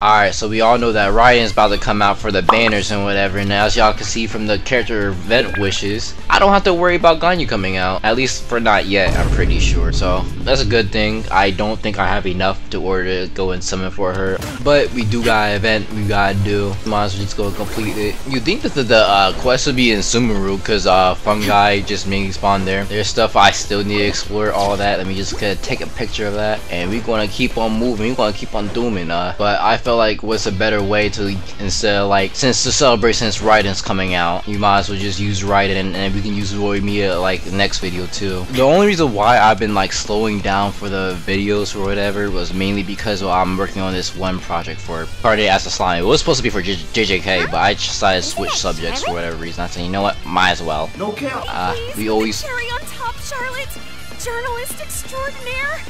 Alright, so we all know that Raiden's about to come out for the banners and whatever, and as y'all can see from the character event wishes, I don't have to worry about Ganyu coming out, at least for not yet, I'm pretty sure, so that's a good thing. I don't think I have enough to order to go and summon for her, but we do got an event we gotta do, might as well just go complete it. You think that the, the uh, quest would be in Sumeru, because uh, Fungi just mainly spawn there. There's stuff I still need to explore, all that, let me just take a picture of that, and we're gonna keep on moving, we're gonna keep on dooming, uh, but I felt like what's a better way to instead of like since to celebrate since Raiden's coming out, you might as well just use Raiden and, and we can use Yoimiya like next video too. The only reason why I've been like slowing down for the videos or whatever was mainly because well, I'm working on this one project for Party as a Slime. It was supposed to be for J JJK, but I decided to switch subjects for whatever reason. I said, you know what, might as well. No count. Uh, we always cherry on top, Charlotte. Journalist extraordinaire.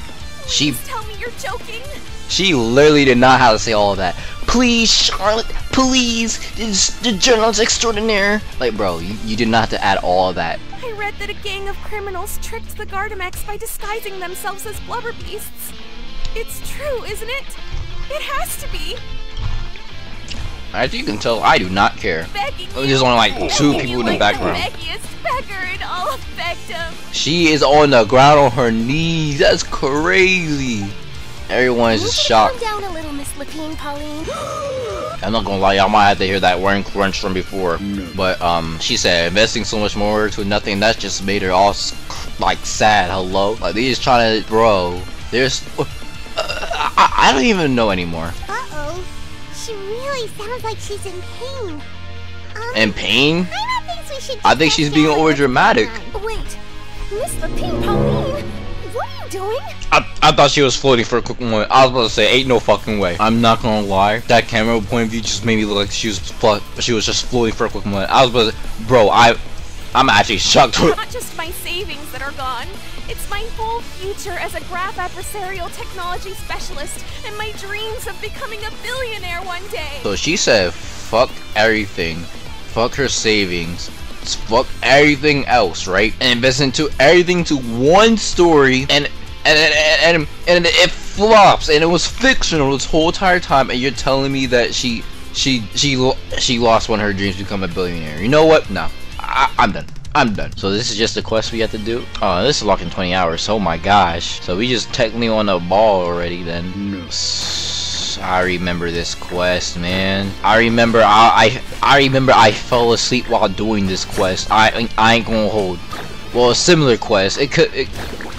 She- Please tell me you're joking. She literally did not have to say all of that. Please, Charlotte, please, the journalist extraordinaire. Like, bro, you, you did not have to add all of that. I read that a gang of criminals tricked the Gardamex by disguising themselves as blubber beasts. It's true, isn't it? It has to be. As you can tell, I do not care. Begging you. there's only, like, two people in the like background. The beggiest beggar in all. She is on the ground on her knees. That's crazy. Everyone is just shocked. Calm down a little, Miss Lapine, Pauline. I'm not gonna lie, y'all might have to hear that word crunch from before. But um, she said investing so much more to nothing. That just made her all like sad. Hello, like they just trying to, bro. There's, uh, I, I don't even know anymore. Uh-oh. She really sounds like she's in pain. Um, In pain? Paimon thinks we should I think she's being Charlotte what's overdramatic. Wait, Miss Lapine Pauline, what are you doing? I, I thought she was floating for a quick moment. I was about to say, ain't no fucking way. I'm not gonna lie. That camera point of view just made me look like she was flo- she was just floating for a quick moment. I was about to, bro, I, I'm actually shocked. Not just my savings that are gone. It's my whole future as a graph adversarial technology specialist and my dreams of becoming a billionaire one day. So she said, fuck everything. Fuck her savings. Fuck everything else, right? And invest into everything to one story and and and, and, and it flops and it was fictional this whole entire time and you're telling me that she she she she lost one of her dreams to become a billionaire. You know what? No. I, I'm done. I'm done. So this is just a quest we have to do. Oh, this is locked in 20 hours. Oh my gosh. So we just technically on a ball already then. No. I remember this quest, man. I remember I, I I remember I fell asleep while doing this quest. I I ain't gonna hold. Well, a similar quest. It could it,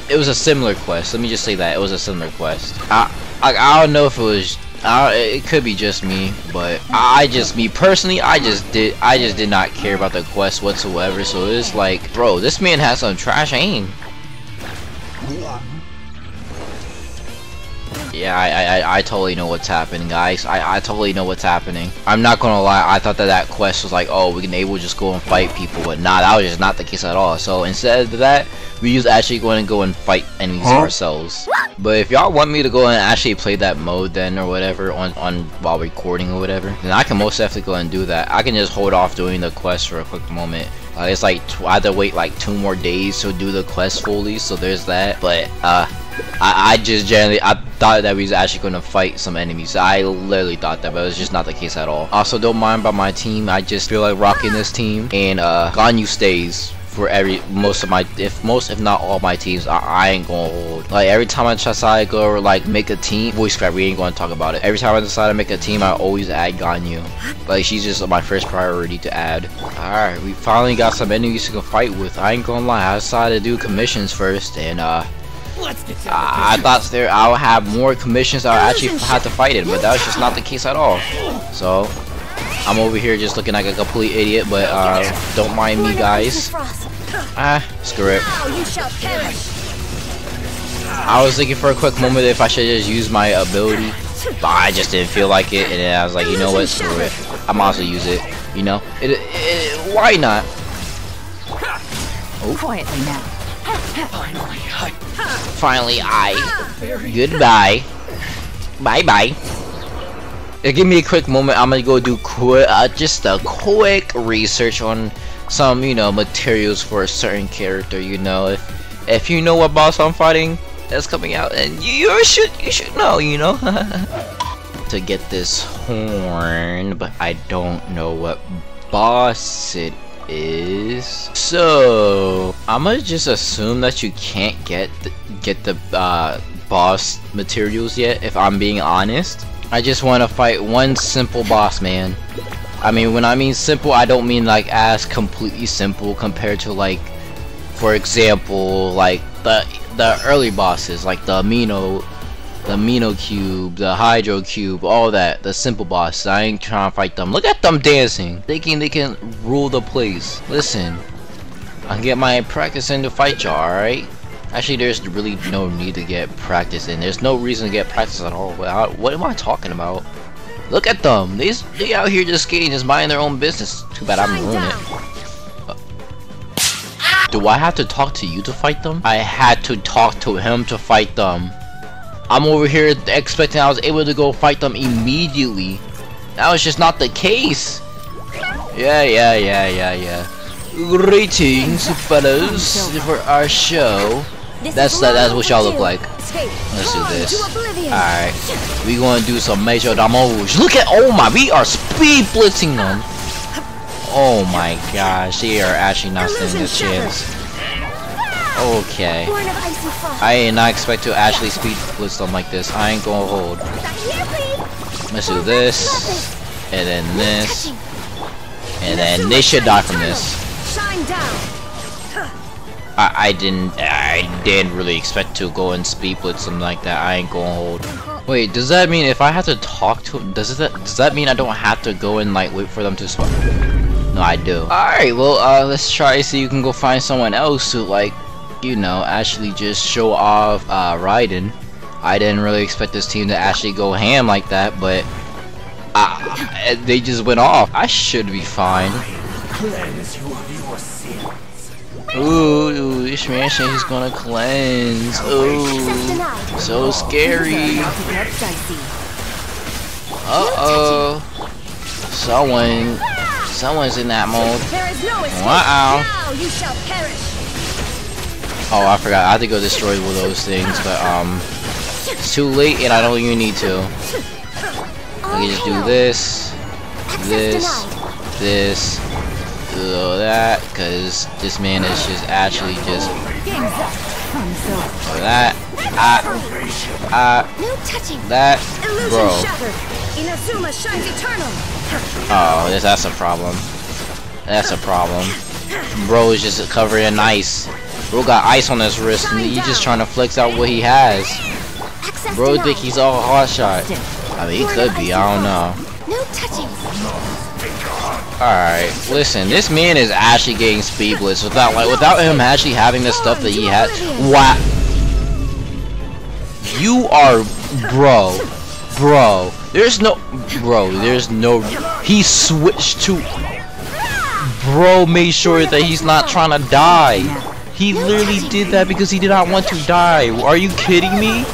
it was a similar quest. Let me just say that it was a similar quest. I I, I don't know if it was. It could be just me, but I just me personally, I just did I just did not care about the quest whatsoever. So it's like, bro, this man has some trash aim. Yeah, I, I, I, totally know what's happening, guys. I, I totally know what's happening. I'm not gonna lie, I thought that that quest was like, oh, we can able to just go and fight people, but nah, that was just not the case at all. So instead of that, we just actually going to go and fight enemies Huh? ourselves. But if y'all want me to go and actually play that mode then or whatever on, on while recording or whatever, then I can most definitely go and do that. I can just hold off doing the quest for a quick moment. Uh, it's like I have to wait like two more days to do the quest fully, so there's that. But uh, I, I just generally I thought that we was actually gonna fight some enemies. I literally thought that, but it's just not the case at all. Also, don't mind about my team. I just feel like rocking this team, and uh, Ganyu stays for every most of my if most if not all my teams I, I ain't gonna hold like every time I decide to go like make a team voice crack we ain't gonna talk about it every time I decide to make a team I always add Ganyu like she's just my first priority to add alright we finally got some enemies to go fight with I ain't gonna lie I decided to do commissions first and uh I, I thought there I would have more commissions I would actually have to fight it but that was just not the case at all so I'm over here just looking like a complete idiot but uh don't mind me guys Ah, screw it. Now you shall perish. I was thinking for a quick moment if I should just use my ability, but I just didn't feel like it, and then I was like, you know what, screw it. I might as well use it, you know? It, it, why not? Quietly now. Finally, I. Goodbye. Bye bye. Uh, give me a quick moment. I'm gonna go do quick, uh, just a quick research on some, you know, materials for a certain character. You know, if if you know what boss I'm fighting that's coming out, and you, you should you should know, you know. to get this horn, but I don't know what boss it is. So I'm gonna just assume that you can't get the, get the uh, boss materials yet. If I'm being honest, I just want to fight one simple boss, man. I mean, when I mean simple, I don't mean like as completely simple compared to like, for example, like the the early bosses, like the anemo the anemo cube, the hydro cube, all that, the simple boss. I ain't trying to fight them. Look at them dancing, thinking they can rule the place. Listen, I can get my practice in to fight y'all, alright? Actually, there's really no need to get practice in. There's no reason to get practice at all. What am I talking about? Look at them. They, they out here just skating, just minding their own business. Too bad I'm ruining it. Do I have to talk to you to fight them? I had to talk to him to fight them. I'm over here expecting I was able to go fight them immediately. That was just not the case. Yeah, yeah, yeah, yeah, yeah. Greetings, fellows, for our show. That's that, that's what y'all look like. Let's do this. Alright. We gonna do some major damage. Look at oh my we are speed blitzing them. Oh my gosh, they are actually not standing a chance. Okay. I did not expect to actually speed blitz them like this. I ain't gonna hold. Let's do this. And then this. And then they should die from this. I, I didn't I didn't really expect to go and speed blitz them like that. I ain't gonna hold. Wait, does that mean if I have to talk to him, does that does that mean I don't have to go and like wait for them to spawn? No, I do. Alright, well uh let's try so you can go find someone else to like you know, actually just show off uh, Raiden. I didn't really expect this team to actually go ham like that, but uh, they just went off. I should be fine. Ooh, Ishmael this man says he's gonna cleanse. Ooh, so scary. Uh oh. Someone, someone's in that mode. Wow. Oh, I forgot. I have to go destroy one of those things, but um, it's too late, and I don't even need to. I can just do this, this, this, do that, because this man is just actually just that, ah, ah, that, bro. Oh, that's a problem. That's a problem. Bro is just covered in ice. Bro got ice on his wrist and he's just trying to flex out what he has. Bro think he's all hot shot. I mean, he could be, I don't know. No touching. Alright, listen, this man is actually getting speed blitz without like without him actually having the stuff that he had. Wow. You are bro. Bro. There's no bro, there's no he switched to Bro made sure that he's not trying to die. He literally did that because he did not want to die. Are you kidding me?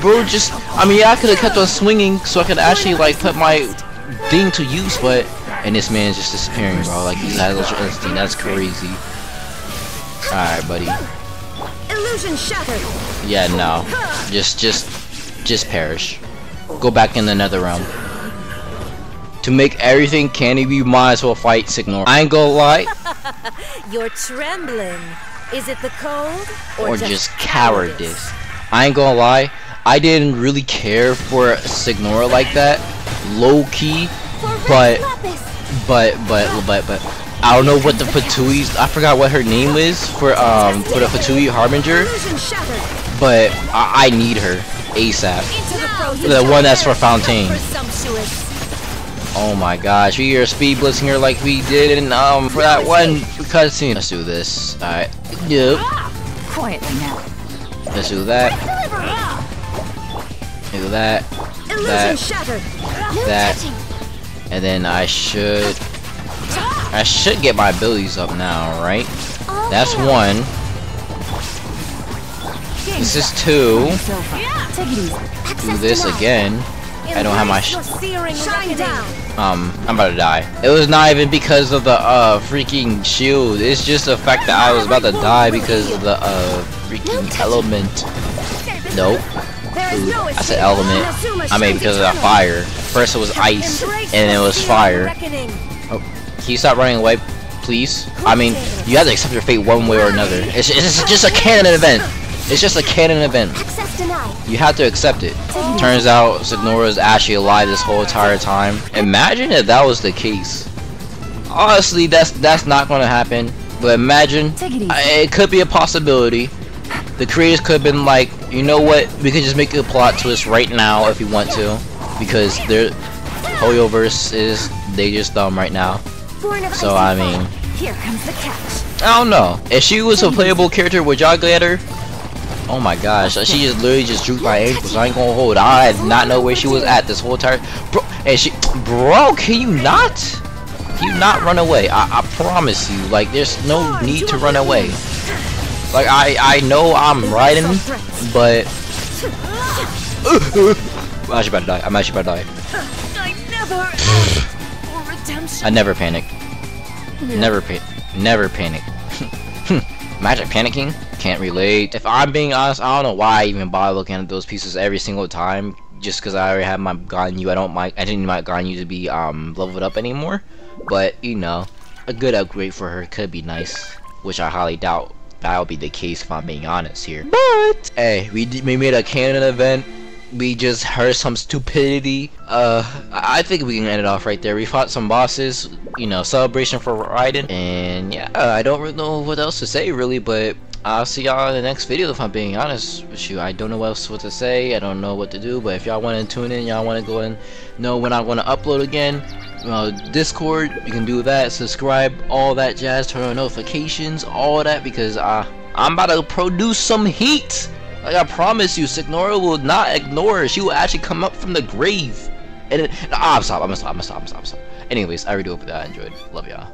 Bro, just... I mean, yeah, I could have kept on swinging so I could actually, like, put my thing to use, but... And this man is just disappearing, bro. Like, he's had instinct. That's crazy. Alright, buddy. Illusion shattered. Yeah, no. Just, just... Just perish. Go back in the nether realm. To make everything candy, we might as well fight Signor. I ain't gonna lie. You're trembling. Is it the cold or, or just, cowardice? I ain't gonna lie. I didn't really care for Signora like that, low key, but but but but but I don't know what the Fatui. I forgot what her name is for um for the Fatui Harbinger, but I, I need her ASAP. The one that's for Fontaine. Oh my gosh, we are speed blitzing her like we did in um for that one cutscene. Let's do this. Alright. Yep. Quietly now. Let's do that. Do that. That. That. And then I should I should get my abilities up now, right? That's one. This is two. Do this again. I don't have my um, I'm about to die. It was not even because of the, uh, freaking shield. It's just the fact that I was about to die because of the, uh, freaking element. Nope. No I said element. I mean because of that fire. First it was ice, and it was fire. Oh, Can you stop running away, please? I mean, you have to accept your fate one way or another. It's, it's just a canon event. It's just a canon event. You have to accept it. Turns out Signora is actually alive this whole entire time. Imagine if that was the case. Honestly, that's that's not gonna happen. But imagine it uh, it could be a possibility. The creators could have been like, you know what? We could just make a plot twist right now if we want to, because their Hoyoverse is they just dumb right now. So I mean. Here comes the catch. I don't know. If she was a playable character, would y'all get her? Oh my gosh, she just literally just drooped my ankles. I ain't gonna hold. I did not know where she was at this whole entire. Bro, and she, bro, can you not? Can you not run away? I, I promise you. Like, there's no need to run away. Like, I, I know I'm riding, but. I'm actually about to die. I'm actually about to die. I never. For redemption. I never panic. Never pa never panic. Imagine panicking. Can't relate. If I'm being honest, I don't know why I even bother looking at those pieces every single time. Just because I already have my Ganyu, I don't mind. I didn't need my Ganyu to be um leveled up anymore. But you know, a good upgrade for her could be nice, which I highly doubt that'll be the case if I'm being honest here. But hey, we d- we made a canon event. We just heard some stupidity. Uh, I think we can end it off right there. We fought some bosses, you know, celebration for Raiden, and yeah, I don't really know what else to say really, but I'll see y'all in the next video if I'm being honest with you. I don't know what else what to say. I don't know what to do, but if y'all want to tune in, y'all want to go and know when I want to upload again, uh, Discord, you can do that. Subscribe, all that jazz. Turn on notifications, all that, because uh, I'm about to produce some heat. Like I promise you, Signora will not ignore her. She will actually come up from the grave. And it, ah, I'm stop. I'm gonna stop. I'm gonna stop. I'm gonna stop. Anyways, I really hope that I enjoyed. Love y'all.